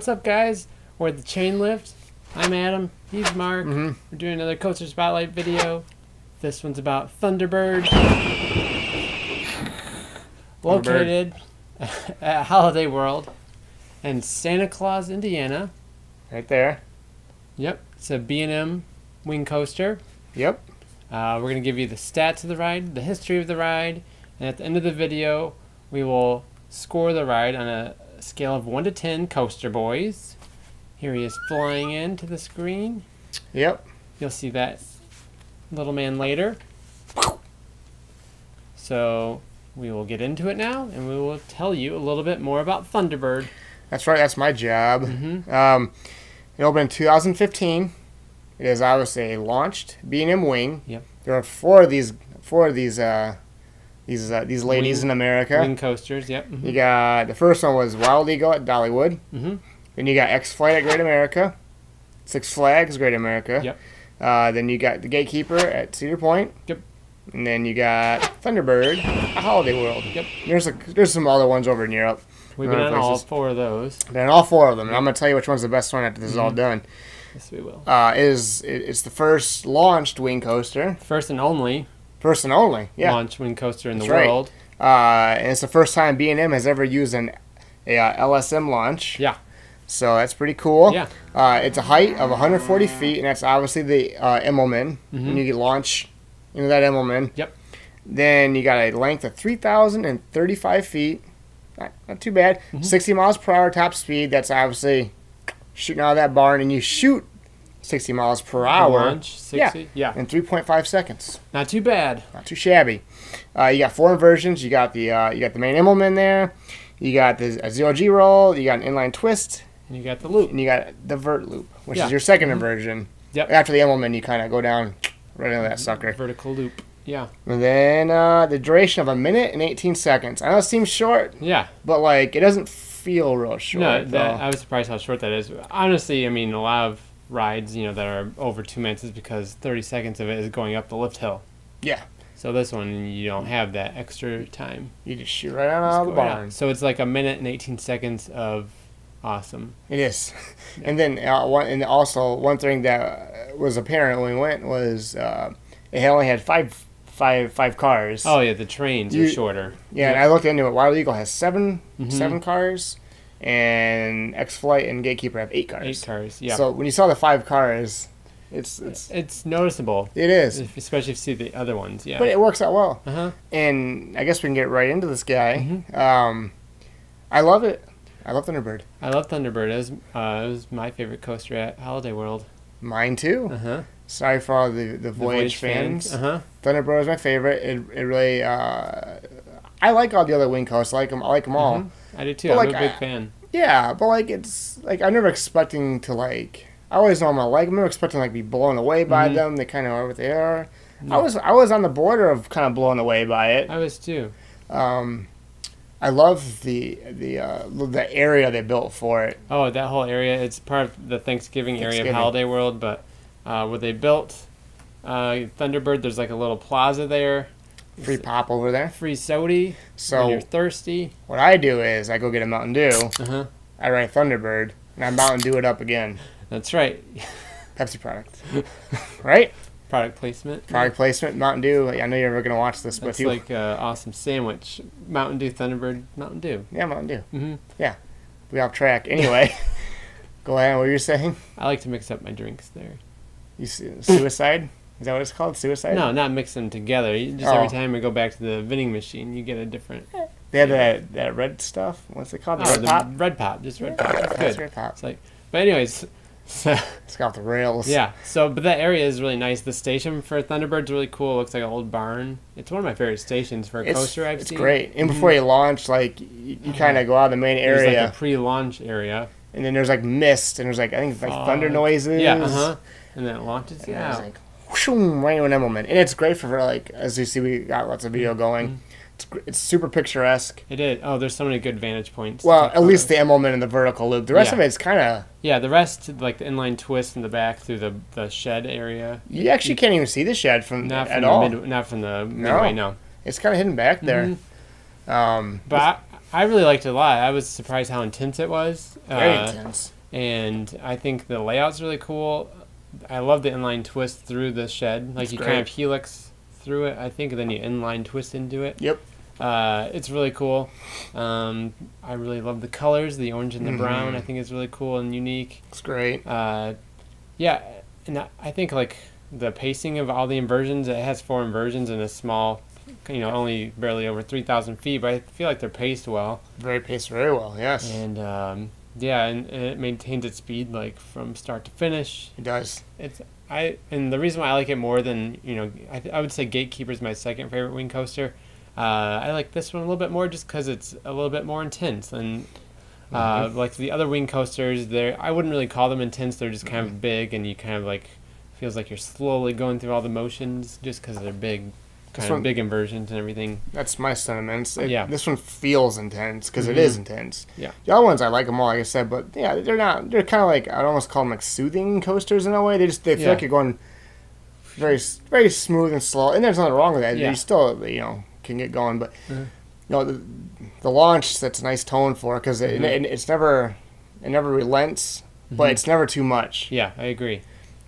what's up, guys? We're at the chain lift. I'm Adam. He's Mark. Mhm. We're doing another coaster spotlight video. This one's about Thunderbird. Located at Holiday World in Santa Claus, Indiana. Right there. Yep, it's a B&M wing coaster. Yep. Uh, we're going to give you the stats of the ride, the history of the ride, and at the end of the video, we will score the ride on a scale of 1 to 10 coaster boys. Here he is flying into the screen. Yep. You'll see that little man later. So we will get into it now, and we will tell you a little bit more about Thunderbird. That's right. That's my job. Mhm. Um, it opened in 2015. It is obviously a launched B&M wing. Yep. There are four of these. Four of these. Uh, these uh, these ladies Wing- in America. Wing coasters, yep. mhm. You got the first one was Wild Eagle at Dollywood. Mhm. Then you got X Flight at Great America. Six Flags Great America. Yep. Uh, then you got the Gatekeeper at Cedar Point. Yep. And then you got Thunderbird at Holiday World. Yep. There's a, there's some other ones over in Europe. We've been on all four of those. Then all four of them. And I'm gonna tell you which one's the best one after this is all Mhm. done. Yes, we will. Uh, is it, it's the first launched wing coaster, First and only first and only. Yeah. launch wing coaster in the right. world. Uh, and it's the first time B&M has ever used an a, uh, LSM launch. Yeah. So that's pretty cool. Yeah. Uh, it's a height of 140 feet, and that's obviously the uh, Immelman. Mhm. When you get launch into that Immelman. Yep. Then you got a length of 3,035 feet. Not, not too bad. Mhm. 60 miles per hour top speed. That's obviously shooting out of that barn, and you shoot 60 miles per hour Launch, 60. Yeah. in 3.5 seconds. Not too bad. Not too shabby. Uh, you got four inversions. You got the uh, you got the main Immelman there. You got the a zero G roll. You got an inline twist, And you got the loop. and you got the vert loop, which Yeah. is your 2nd Mhm. inversion. Yep. After the Immelman, you kind of go down right into that sucker. Vertical loop. Yeah. And then uh, the duration of a minute and 18 seconds. I know it seems short, Yeah. but like it doesn't feel real short. no, that, I was surprised how short that is. Honestly, I mean, a lot of rides, you know, that are over two minutes is because 30 seconds of it is going up the lift hill. Yeah. So this one, you don't have that extra time. you just shoot right out Just of the out. barn. So it's like a minute and 18 seconds of awesome. It is. And then uh, one, and also one thing that uh, was apparent when we went was uh, it only had five five five cars. Oh, yeah, the trains You- are shorter. Yeah, and I looked into it. Wild Eagle has 7 Mhm. seven cars, and X Flight and Gatekeeper have eight cars. Eight cars. Yeah. So when you saw the five cars, it's it's it's noticeable, it is, especially if you see the other ones. Yeah. but it works out well. uh huh. And I guess we can get right into this guy. Mhm. Um, I love it. I love Thunderbird. I love Thunderbird. It was, uh, it was my favorite coaster at Holiday World. Mine too. Uh huh. Sorry for all the, the Voyage, fans. Uh huh. Thunderbird is my favorite. It, it really. Uh, I like all the other wing coasters. I like them. I like them all. Mhm. I do too. But, I'm like, a big I- fan. Yeah, but like it's like I'm never expecting to like. I always know I'm gonna like. I'm never expecting like be blown away by Mhm. them. They kind of are what they are. I was I was on the border of kind of blown away by it. I was too. Um, I love the the uh, the area they built for it. Oh, that whole area. It's part of the Thanksgiving, area of Holiday World, but uh, where they built uh, Thunderbird, there's like a little plaza there. Free pop over there. Free sody when So you're thirsty. what I do is I go get a Mountain Dew. Uh huh. I ride Thunderbird and I Mountain Dew it up again. That's right. Pepsi product, right? Product placement. Product placement. Mountain Dew. I know you're never gonna watch this, but you. like an awesome sandwich. Mountain Dew, Thunderbird, Mountain Dew. yeah, Mountain Dew. hmm We off track. Anyway, go ahead. What were you saying? I like to mix up my drinks there. You su- suicide? Is that what it's called? Suicide? No, not mix them together. You, just every Oh. time we go back to the vending machine, you get a different. They had that that red stuff. What's it called? The Oh, red the pop. red pop, just red pop. That's That's good. red pop. It's like, but anyways, so, It's got the rails. yeah. So, but that area is really nice. The station for Thunderbird's really cool. It looks like an old barn. It's one of my favorite stations for a It's, coaster I've it's seen. It's great. And before you launch, like you, you kind of go out of the main area. There's like a pre-launch area. and then there's like mist, and there's like I think it's like thunder noises. Yeah. Uh huh. And then it launches And out. like whooshum, right into an and it's great for like as you see, we got lots of video going. Mhm. It's it's super picturesque. It did. Oh, there's so many good vantage points. Well, at least the photos. Immelman and the vertical loop. The rest Yeah. of it's kind of Yeah, the rest, like the inline twist in the back through the the shed area. you actually can't even see the shed from Not from at the all. mid, not from the midway. No. It's kind of hidden back there. Mhm. Um, But I, I really liked it a lot. I was surprised how intense it was. Very Uh, intense. and I think the layout's really cool. I love the inline twist through the shed. Like It's you great. kind of helix through it, I think, and then you inline twist into it. Yep. Uh, it's really cool. Um, I really love the colors. The orange and the brown, Mhm. I think, is really cool and unique. It's great. Uh, yeah, and I- I think like the pacing of all the inversions. It has four inversions in a small, you know, only barely over three thousand feet, but I feel like they're paced well. Very paced very well. Yes, And um, yeah, and, and it maintains its speed like from start to finish. it does. It's I and the reason why I like it more than you know I, I would say Gatekeeper is my second favorite wing coaster. Uh, I like this one a little bit more just because it's a little bit more intense and uh, like the other wing coasters. They I wouldn't really call them intense. They're just kind of big and you kind of like feels like you're slowly going through all the motions just because they're big, This kind one- of big inversions and everything. That's my sentiments. It- Yeah. This one feels intense because Mhm. is intense. Yeah. The other ones I like them all, like I said, but yeah, they're not. They're kind of like I'd almost call them like soothing coasters in a way. They just they feel Yeah. like you're going very very smooth and slow, and there's nothing wrong with that. Yeah. You still you know can get going, but Mhm. you know the, the launch sets a nice tone for it because it, Mhm. it, it's never it never relents, but Mhm. it's never too much. Yeah, I agree.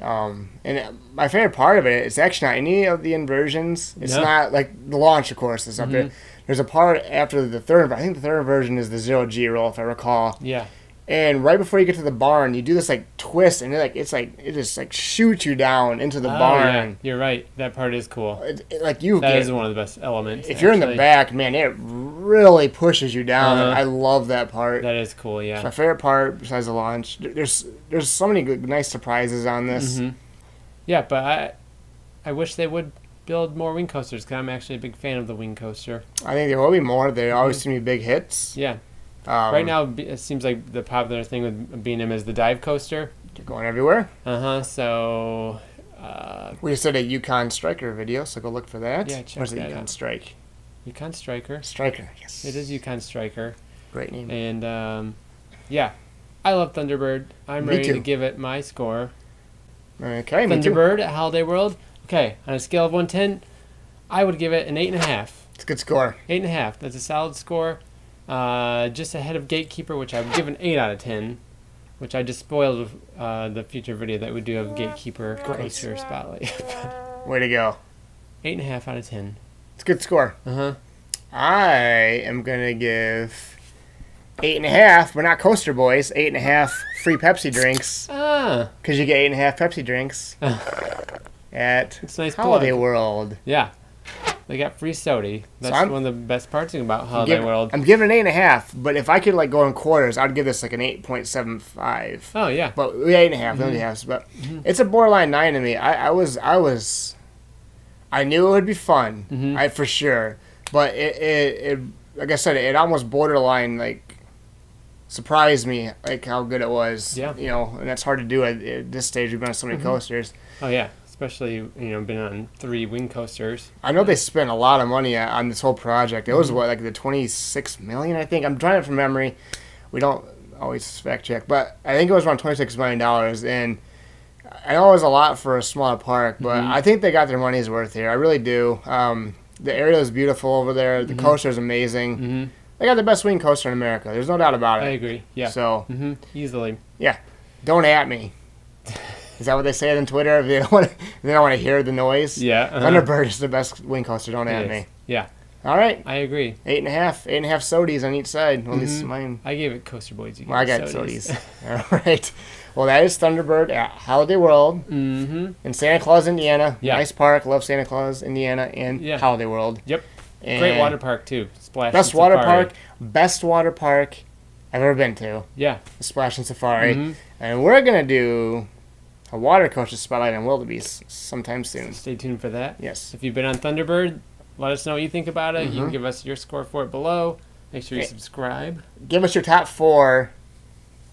Um, and my favorite part of it is actually not any of the inversions. It's No. not like the launch, of course, is up there. Mhm. There's a part after the third. I think the third version is the zero G roll, if I recall. Yeah. And right before you get to the barn, you do this like twist, and it like it's like it just like shoots you down into the Oh, yeah, barn. you're right. That part is cool. It, it- like you That get, is one of the best elements. if you're in the back, man, it really pushes you down. Uh-huh. I love that part. That is cool. It's Yeah. my favorite part besides the launch. There's there's so many good, nice surprises on this. hmm Yeah, but I, I wish they would build more wing coasters because I'm actually a big fan of the wing coaster. I think there will be more. They always seem to be big hits. Yeah. Um, right now, it seems like the popular thing with B&M is the dive coaster. They're going everywhere. Uh huh. So, uh, We just did a Yukon Striker video, so go look for that. Yeah, check Where's the Yukon out. Strike? Yukon Striker. Striker, yes. It is Yukon Striker, Great name. and um, yeah, I love Thunderbird. I'm Me ready too. to give it my score. Okay. Thunderbird at Holiday World. Okay, on a scale of one to ten, I would give it an eight and a half. It's a good score. Eight and a half. That's a solid score. Uh, just ahead of Gatekeeper, which I would give an eight out of ten. Which I just spoiled uh, the future video that we do of Gatekeeper Great. spotlight. Way to go. eight and a half out of ten. It's a good score. Uh huh. I am gonna give eight and a half, but not Coaster Boys. Eight and a half free Pepsi drinks Ah, because you get eight and a half Pepsi drinks at it's a nice Holiday plug. World. Yeah, they got free sody. That's I'm- one of the best parts about Holiday giving- World. I'm giving an eight and a half, but if I could like go in quarters, I'd give this like an eight point seven five. Oh yeah. But we eight and a half, Mm-hmm. only halves. But it's a borderline nine to me. I, I was, I was, I knew it would be fun, Mhm. I for sure. But it, it, it, like I said, it almost borderline like surprised me, like how good it was. Yeah. You know, and that's hard to do at, at this stage. We've been on so many Mhm. coasters. Oh yeah. Especially you know been on three wing coasters. I know they spent a lot of money on- this whole project. It was Mm-hmm. what like the twenty six million, I think. I'm trying it from memory. We don't always fact check, but I think it was around twenty six million dollars. And I know it was a lot for a small park, but Mhm. I think they got their money's worth here. I really do. Um, the area is beautiful over there. The Mhm. coaster is amazing. Mm-hmm. They got the best wing coaster in America. There's no doubt about it. I agree. Yeah. So Mm-hmm. Easily. don't at me. Is that what they say on Twitter? If they don't want to, they don't want to hear the noise. Yeah. uh-huh. Thunderbird is the best wing coaster. Don't It at is. me. Yeah. All right. I agree. Eight and a half, eight and a half sodies on each side. Well, at least Mhm. mine. I gave it Coaster Boys. You Well, I got sodies. All right. Well, that is Thunderbird at Holiday World mm-hmm. in Santa Claus, Indiana. Yeah. Nice park. Love Santa Claus, Indiana, and Yeah. Holiday World. Yep. And Great water park too. Splash. Best water park. Best water park I've ever been to. Yeah. Splashin' Safari. Mhm. And we're gonna do a water coaster spotlight on Wildebeest sometime soon. Stay tuned for that. Yes. If you've been on Thunderbird, let us know what you think about it. You Mhm. can give us your score for it below. Make sure you subscribe. Give us your top four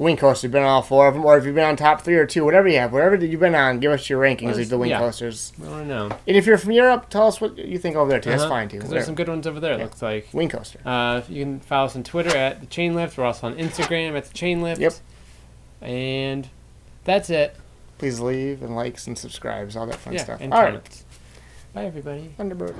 wing coasters. You've been on all four of them, or if you've been on top three or two, whatever you have, whatever you've been on, give us your rankings of the wing yeah. coasters. I don't know. And if you're from Europe, tell us what you think over there too. That's Uh-huh. fine too. 'Cause there's some good ones over there. It Yeah. looks like. Wing coaster. Uh, you can follow us on Twitter at the Chain Lift. We're also on Instagram at the Chain Lift. Yep. And that's it. Please leave and likes and subscribes, all that fun yeah. stuff. And All right. Bye everybody. Thunderbird.